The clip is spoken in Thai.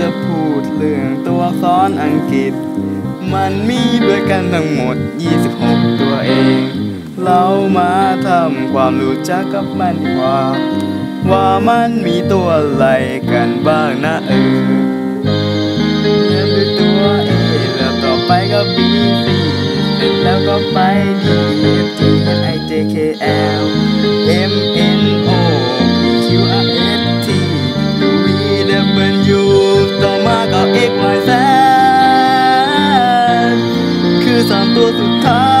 จะพูดเรื่องตัวอักษรอังกฤษ มันมีด้วยกันทั้งหมด 26 ตัวเอง เรามาทำความรู้จักกับมันดีกว่า ว่ามันมีตัวอะไรกันบ้างนะเออเริ่มด้วยตัว A แล้วต่อไปก็ B C เสร็จแล้วก็ไป D E F G H I J K L outro carro.